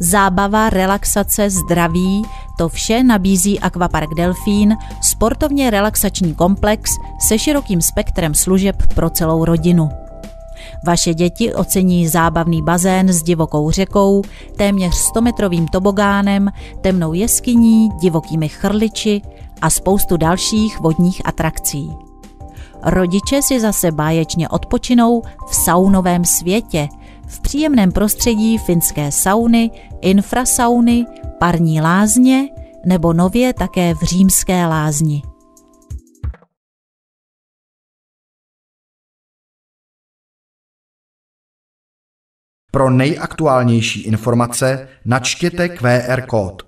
Zábava, relaxace, zdraví, to vše nabízí Aquapark Delfín, sportovně relaxační komplex se širokým spektrem služeb pro celou rodinu. Vaše děti ocení zábavný bazén s divokou řekou, téměř 100-metrovým tobogánem, temnou jeskyní, divokými chrliči a spoustu dalších vodních atrakcí. Rodiče si zase báječně odpočinou v saunovém světě, v příjemném prostředí finské sauny, infrasauny, parní lázně nebo nově také v římské lázni. Pro nejaktuálnější informace načtěte QR kód